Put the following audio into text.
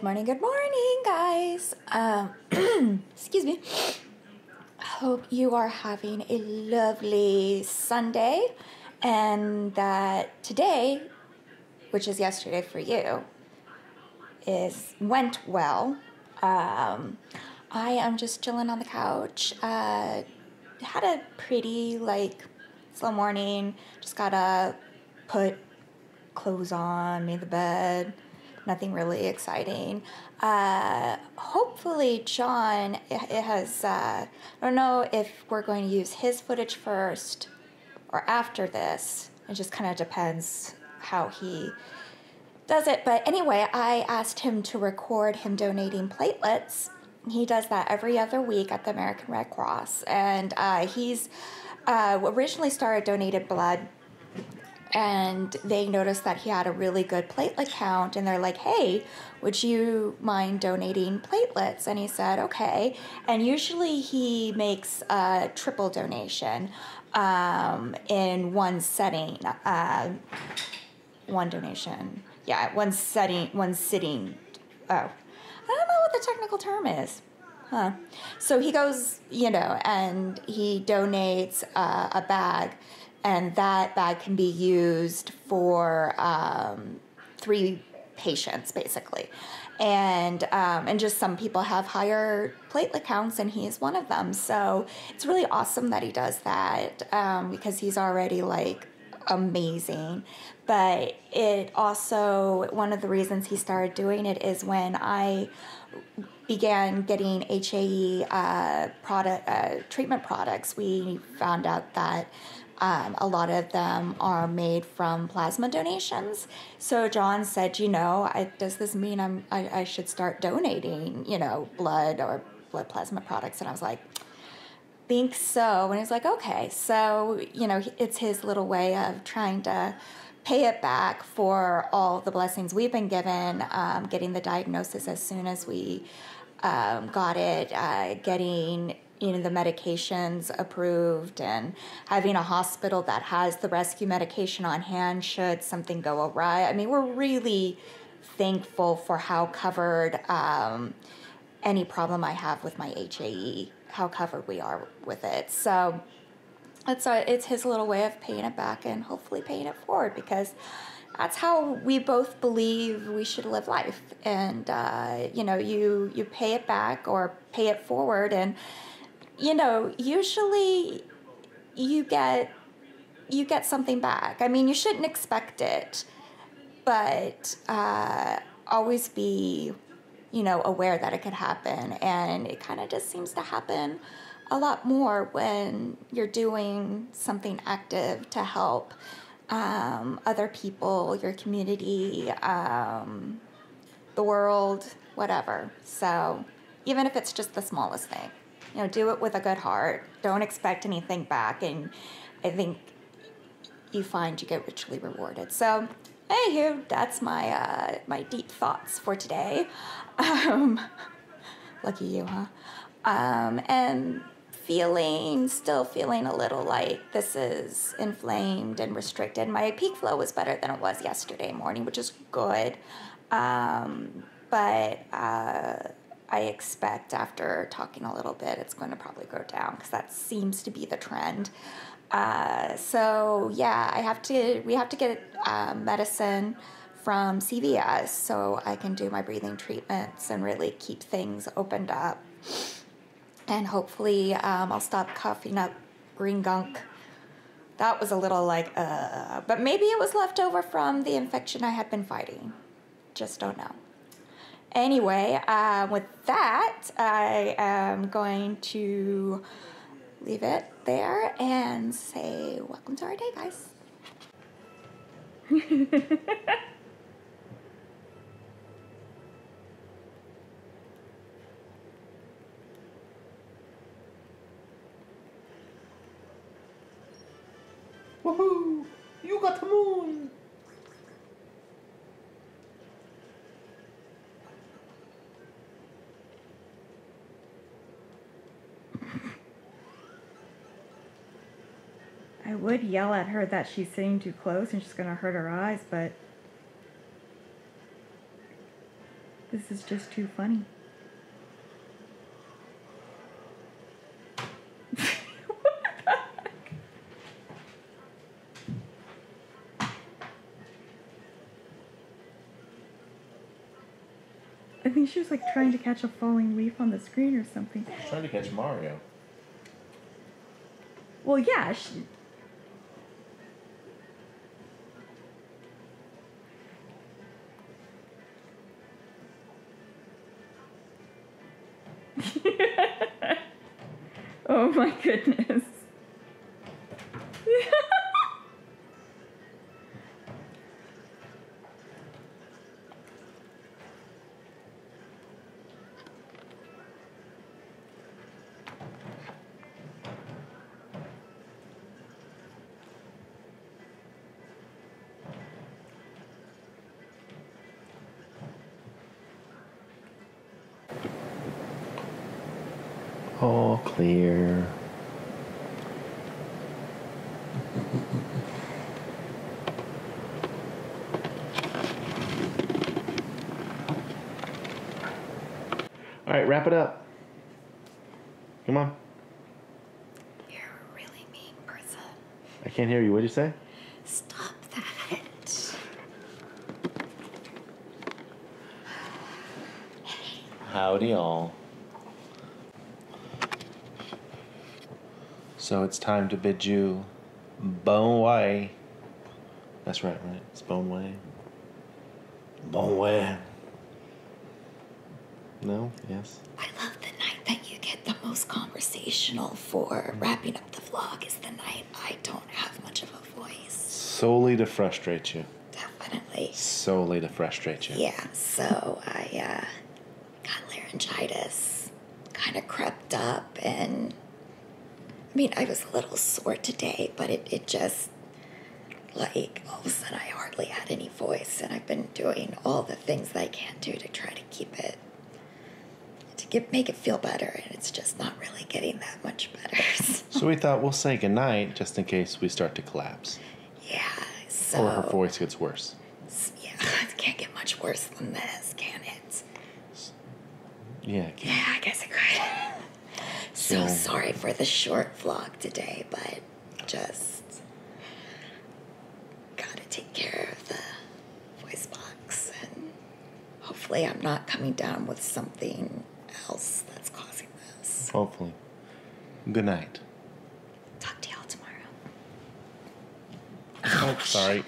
Good morning, good morning, guys. Um, excuse me. Hope you are having a lovely Sunday and that today, which is yesterday for you, is went well. Um, I am just chilling on the couch. Uh, had a pretty like slow morning. Just gotta put clothes on, made the bed. Nothing really exciting. Uh, hopefully, John it, has. Uh, I don't know if we're going to use his footage first or after this. It just kind of depends how he does it. But anyway, I asked him to record him donating platelets. He does that every other week at the American Red Cross, and uh, he's uh, originally started donated blood. And they noticed that he had a really good platelet count, and they're like, "Hey, would you mind donating platelets?" And he said, "Okay." And usually he makes a triple donation um, in one setting, uh, one donation yeah, one setting, one sitting. Oh, I don't know what the technical term is. Huh. So he goes, you know, and he donates uh, a bag, and that bag can be used for um, three patients, basically. And um, and just some people have higher platelet counts, and he is one of them. So it's really awesome that he does that um, because he's already like amazing. But it also, one of the reasons he started doing it is when I began getting HAE uh, product uh, treatment products, we found out that um, a lot of them are made from plasma donations. So John said, you know, I, does this mean I'm I, I should start donating, you know, blood or blood plasma products? And I was like, think so. And he's like, okay. So, you know, it's his little way of trying to pay it back for all the blessings we've been given, um, getting the diagnosis as soon as we um, got it, uh, getting you know the medications approved and having a hospital that has the rescue medication on hand should something go awry i mean we're really thankful for how covered um, any problem i have with my hae how covered we are with it. So it's a, it's his little way of paying it back and hopefully paying it forward because that's how we both believe we should live life. And uh, you know, you you pay it back or pay it forward, and you know, usually you get you get something back. I mean, you shouldn't expect it, but uh, always be you know, aware that it could happen. And it kind of just seems to happen a lot more when you're doing something active to help um, other people, your community, um, the world, whatever. So even if it's just the smallest thing, you know, do it with a good heart. Don't expect anything back. And I think you find you get richly rewarded. So, anywho, that's my uh, my deep thoughts for today. Um, lucky you, huh? Um, and feeling, still feeling a little like this is inflamed and restricted. My peak flow was better than it was yesterday morning, which is good. Um, but uh, I expect after talking a little bit, it's going to probably go down because that seems to be the trend. Uh, so yeah, I have to. We have to get uh, medicine from CVS so I can do my breathing treatments and really keep things opened up. And hopefully, um, I'll stop coughing up green gunk. That was a little like, uh, but maybe it was left over from the infection I had been fighting. Just don't know. Anyway, uh, with that, I am going to leave it there and say, Welcome to our day, guys. Woohoo! You got the moon! I would yell at her that she's sitting too close and she's going to hurt her eyes, but This is just too funny. I think she was like trying to catch a falling leaf on the screen or something. She's Trying to catch Mario. Well, yeah. She... my goodness. clear. All right, wrap it up. Come on. You're a really mean person. I can't hear you. What'd you say? Stop that. Howdy, all. So it's time to bid you bon way. That's right, right? It's bon way. Bon way. No? Yes? I love the night that you get the most conversational for wrapping up the vlog is the night I don't have much of a voice. Solely to frustrate you. Definitely. Solely to frustrate you. Yeah, so I uh, got laryngitis, kind of crept up, and I mean, I was a little sore today, but it, it just, like, all of a sudden I hardly had any voice, and I've been doing all the things that I can do to try to keep it, to get, make it feel better, and it's just not really getting that much better. So we thought we'll say goodnight just in case we start to collapse. yeah, so. Or her voice gets worse. Yeah, it can't get much worse than this, can it? Yeah. it can- Yeah, I guess it could. So So- sorry for the short vlog today, but just gotta take care of the voice box and hopefully I'm not coming down with something else that's causing this. Hopefully. Good night. Talk to y'all tomorrow. Oh, sorry.